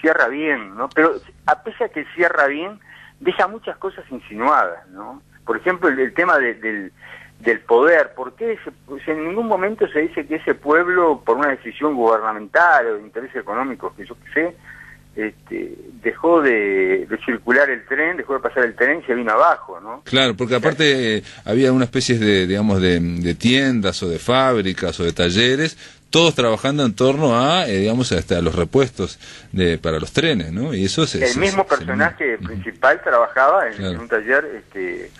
Speaker 5: cierra bien, ¿no? Pero a pesar que cierra bien, deja muchas cosas insinuadas, ¿no? Por ejemplo, el, el tema de- del, del poder. ¿Por qué ese- sea, en ningún momento se dice que ese pueblo, por una decisión gubernamental o de interés económico, que yo qué sé, este, dejó de, de circular el tren, dejó de pasar el tren y se vino abajo, ¿no?
Speaker 1: Claro, porque aparte eh, había una especie de, digamos, de, de tiendas o de fábricas o de talleres, todos trabajando en torno a, eh, digamos, hasta los repuestos de, para los trenes, ¿no? Y eso es...
Speaker 5: el
Speaker 1: es-
Speaker 5: mismo
Speaker 1: es-
Speaker 5: personaje principal trabajaba en,
Speaker 1: Claro.
Speaker 5: en un taller este,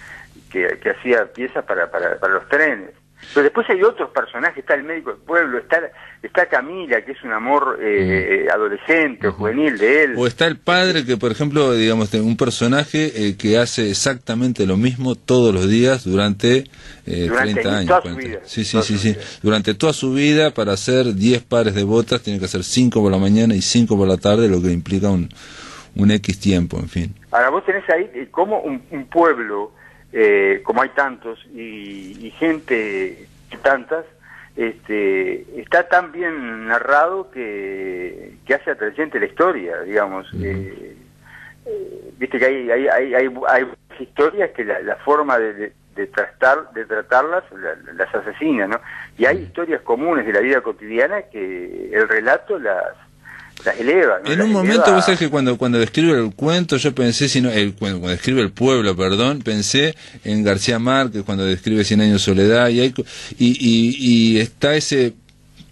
Speaker 5: que, que hacía piezas para, para, para los trenes. Pero después hay otros personajes, está el médico del pueblo, está, está Camila, que es un amor eh, adolescente o juvenil de él.
Speaker 1: O está el padre que, por ejemplo, digamos, un personaje eh, que hace exactamente lo mismo todos los días durante, eh,
Speaker 5: Durante
Speaker 1: 30 años.
Speaker 5: toda su
Speaker 1: 40.
Speaker 5: vida.
Speaker 1: Sí, sí,
Speaker 5: Toda
Speaker 1: sí, sí. Durante toda su vida, para hacer 10 pares de botas, tiene que hacer 5 por la mañana y 5 por la tarde, lo que implica un, un X tiempo, en fin.
Speaker 5: Ahora vos tenés ahí eh, como un, un pueblo, eh, como hay tantos, y, y gente tantas, este, está tan bien narrado que, que hace atrayente la historia, digamos. Eh, eh, Viste que hay, hay, hay, hay, hay historias que la, la forma de, de, de tratar, de tratarlas la- las asesina, ¿no? Y hay historias comunes de la vida cotidiana que el relato las, las eleva. ¿no?
Speaker 1: En
Speaker 5: Las
Speaker 1: un momento,
Speaker 5: eleva-
Speaker 1: vos sabés que cuando, cuando describe el cuento, yo pensé, sino, el, cuando, cuando describe el pueblo, perdón, pensé en García Márquez, cuando describe Cien años de soledad, y, hay, y, y, y está ese,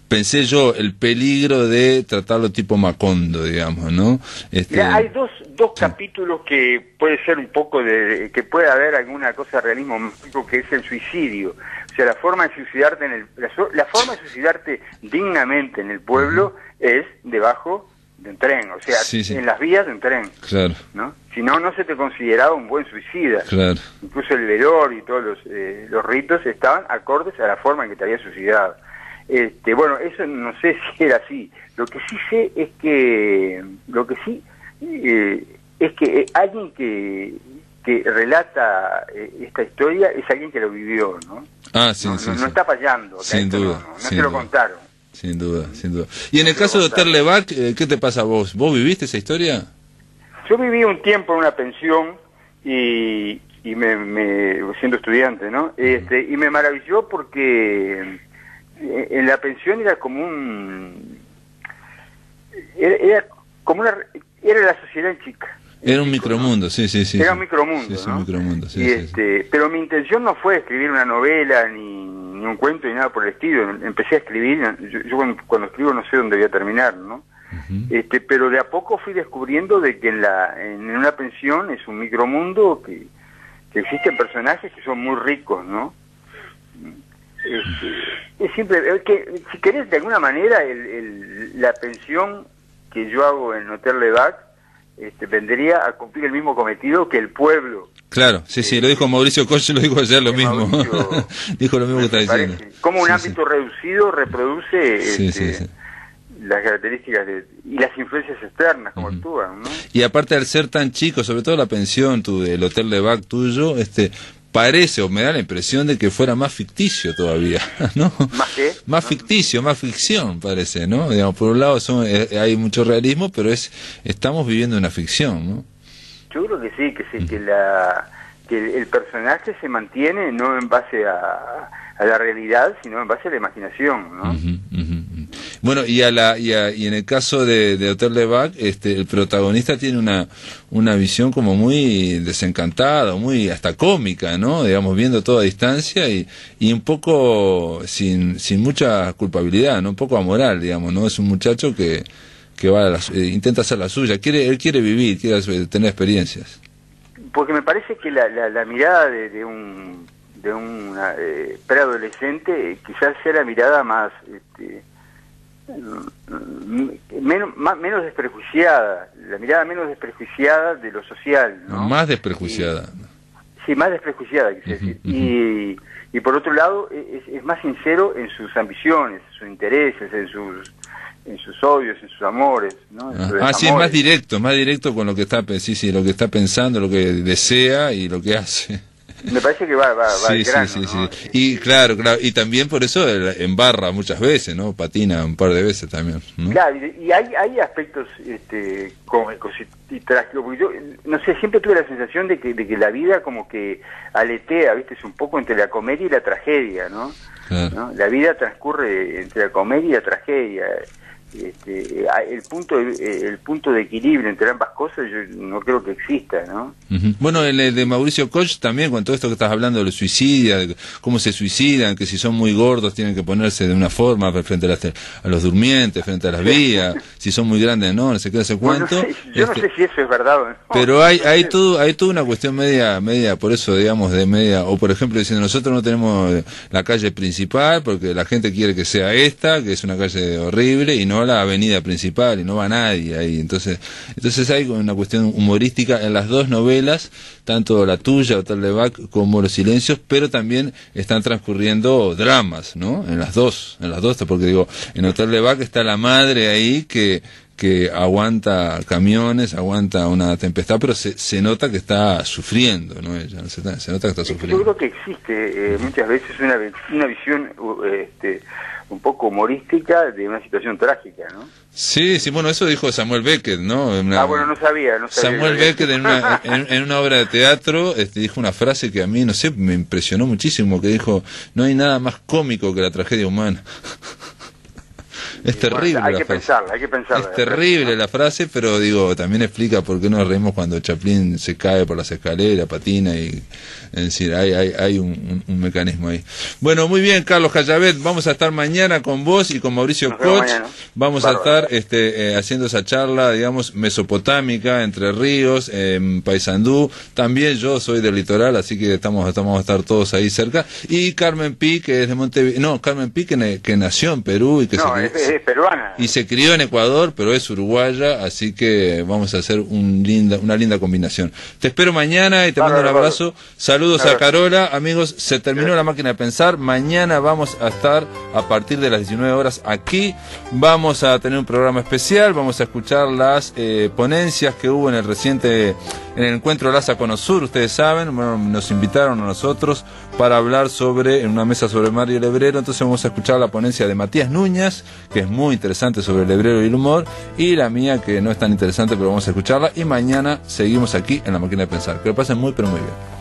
Speaker 1: pensé yo, el peligro de tratarlo tipo Macondo, digamos, ¿no? Este,
Speaker 5: hay dos, dos capítulos que puede ser un poco de, que puede haber alguna cosa de realismo mágico que es el suicidio. O sea, la forma de suicidarte en el, la, la forma de suicidarte dignamente en el pueblo es debajo de un tren, o sea,
Speaker 1: Sí, sí.
Speaker 5: en las vías de un tren,
Speaker 1: Claro,
Speaker 5: ¿no? Si no, no se te consideraba un buen suicida.
Speaker 1: claro.
Speaker 5: Incluso el velor y todos los, eh, los ritos estaban acordes a la forma en que te había suicidado. Este, bueno, eso no sé si era así. Lo que sí sé es que, lo que sí, eh, es que eh, alguien que, que relata eh, esta historia es alguien que lo vivió, ¿no?
Speaker 1: Ah, sí,
Speaker 5: no,
Speaker 1: sí,
Speaker 5: no-
Speaker 1: sí.
Speaker 5: no está fallando.
Speaker 1: Sin duda,
Speaker 5: No, no, no
Speaker 1: sin
Speaker 5: se lo contaron.
Speaker 1: Sin duda, sin duda. Y en el caso de Hotel Levac, eh, ¿qué te pasa a vos? ¿Vos viviste esa historia?
Speaker 5: Yo viví un tiempo en una pensión y, y me, me- siendo estudiante, ¿no? Este, y me maravilló porque eh, en la pensión era como un era, era como una era la sociedad en chica.
Speaker 1: Era un micromundo, sí, sí, sí.
Speaker 5: era un micromundo,
Speaker 1: Sí, sí,
Speaker 5: ¿no?
Speaker 1: un micromundo, sí,
Speaker 5: y este, pero mi intención no fue escribir una novela ni, ni un cuento ni nada por el estilo. Empecé a escribir, yo, yo cuando, cuando escribo no sé dónde voy a terminar, ¿no? Este, pero de a poco fui descubriendo de que en la en una pensión es un micromundo que, que existen personajes que son muy ricos, ¿no? Este, es simple, es que si querés de alguna manera el, el- la pensión que yo hago en Hotel Levac este, vendría a cumplir el mismo cometido que el pueblo.
Speaker 1: Claro, sí, sí, lo dijo Mauricio Coche, lo dijo ayer lo mismo.
Speaker 5: Mauricio-
Speaker 1: dijo lo mismo que está diciendo.
Speaker 5: Como un
Speaker 1: Sí,
Speaker 5: ámbito reducido reproduce este, las características de, y las influencias externas como
Speaker 1: Ujú.
Speaker 5: actúan, ¿no?
Speaker 1: Y aparte al ser tan chico, sobre todo la pensión tu, del Hotel Levac tuyo, este, parece o me da la impresión de que fuera más ficticio todavía, ¿no?
Speaker 5: ¿Más qué?
Speaker 1: Más ficticio, más ficción parece, ¿no? Digamos, por un lado son, eh, hay mucho realismo, pero es estamos viviendo una ficción, ¿no?
Speaker 5: Yo creo que sí, que sí, que la que el, el personaje se mantiene no en base a, a la realidad, sino en base a la imaginación, ¿no?
Speaker 1: Ujú, ujú. Bueno, y, a la, y, a- y en el caso de, de Hotel Levac, este, el protagonista tiene una, una visión como muy desencantada, muy hasta cómica, ¿no? Digamos, viendo todo a distancia y, y un poco sin, sin mucha culpabilidad, ¿no? Un poco amoral, digamos, ¿no? Es un muchacho que, que va a la eh, intenta hacer la suya, quiere, él quiere vivir, quiere tener experiencias.
Speaker 5: Porque me parece que la, la, la mirada de, de un de un eh, preadolescente eh, quizás sea la mirada más este, menos, más- menos desprejuiciada, la mirada menos desprejuiciada de lo social, ¿no?
Speaker 1: Más desprejuiciada.
Speaker 5: Sí, más desprejuiciada, quise decir. Y, y por otro lado, es, es más sincero en sus ambiciones, sus intereses, en sus en sus odios, en sus amores, ¿no? En sus
Speaker 1: Ah, sí, es más directo, más directo con lo que está, sí, sí, lo que está pensando, lo que desea y lo que hace.
Speaker 5: Me parece que va, va, va
Speaker 1: Sí, sí,
Speaker 5: grano,
Speaker 1: sí,
Speaker 5: ¿no?
Speaker 1: sí. Y claro, claro, y también por eso él embarra muchas veces, ¿no? Patina un par de veces también, ¿no?
Speaker 5: Claro, y, y hay, hay aspectos este, cómicos y, y trágicos. porque yo, no sé, siempre tuve la sensación de que, de que la vida como que aletea, ¿viste? Es un poco entre la comedia y la tragedia, ¿no?
Speaker 1: Claro.
Speaker 5: ¿no? La vida transcurre entre la comedia y la tragedia. Este, el punto de, el punto de equilibrio entre ambas cosas yo no creo que exista, ¿no?
Speaker 1: Bueno, el de Mauricio Koch también, con todo esto que estás hablando de los suicidas, de cómo se suicidan, que si son muy gordos tienen que ponerse de una forma frente a, las- a los durmientes, frente a las vías, si son muy grandes, no, no sé qué,
Speaker 5: Bueno,
Speaker 1: cuánto.
Speaker 5: no sé, yo
Speaker 1: Este,
Speaker 5: no sé si eso es verdad o no.
Speaker 1: Pero hay, hay todo, hay toda una cuestión media, media, por eso digamos de media, o por ejemplo diciendo nosotros no tenemos eh, la calle principal porque la gente quiere que sea esta, que es una calle horrible, y no la avenida principal, y no va nadie ahí. Entonces, entonces hay una cuestión humorística en las dos novelas, tanto la tuya, Hotel Levac, como Los Silencios, pero también están transcurriendo dramas, ¿no? En las dos, en las dos, porque digo, en Hotel Levac está la madre ahí que que aguanta camiones, aguanta una tempestad, pero se, se nota que está sufriendo, ¿no? Ella, se, se nota que está
Speaker 5: Es que Yo
Speaker 1: sufriendo.
Speaker 5: creo que existe eh, muchas veces una, una visión este, un poco humorística de una situación trágica, ¿no?
Speaker 1: Sí, sí, bueno, eso dijo Samuel Beckett, ¿no? Una-
Speaker 5: ah, bueno, no sabía, no sabía.
Speaker 1: Samuel Beckett en una, en, en una obra de teatro este, dijo una frase que a mí, no sé, me impresionó muchísimo, que dijo, no hay nada más cómico que la tragedia humana. Es
Speaker 5: Bueno,
Speaker 1: terrible
Speaker 5: hay
Speaker 1: la
Speaker 5: que
Speaker 1: frase.
Speaker 5: pensarla, hay que pensarla.
Speaker 1: Es terrible la frase, pero digo, también explica por qué nos reímos cuando Chaplin se cae por las escaleras, patina y es decir, hay, hay, hay un, un- un mecanismo ahí. Bueno, muy bien, Carlos Cayabet, vamos a estar mañana con vos y con Mauricio Koch. Vamos a estar este, eh, haciendo esa charla, digamos, mesopotámica, entre ríos, en Paysandú. También yo soy del litoral, así que estamos, estamos a estar todos ahí cerca. Y Carmen Pi, que es de Montevideo. No, Carmen Pi, que, que nació en Perú y que
Speaker 5: No,
Speaker 1: se
Speaker 5: es, es peruana.
Speaker 1: y se crió en Ecuador, pero es uruguaya, así que vamos a hacer un linda, una linda combinación. Te espero mañana y te mando un abrazo. Saludos a. Carola. Amigos, se terminó la máquina de pensar. Mañana vamos a estar a partir de las 19 horas aquí. Vamos a tener un programa especial. Vamos a escuchar las eh, ponencias que hubo en el reciente en el encuentro Laza Conosur. Ustedes saben, bueno, nos invitaron a nosotros para hablar sobre, en una mesa sobre Mario el Hebrero. Entonces vamos a escuchar la ponencia de Matías Núñez, que es muy interesante sobre el hebrero y el humor, y la mía, que no es tan interesante, pero vamos a escucharla. Y mañana seguimos aquí en la máquina de pensar. Que lo pasen muy, pero muy bien.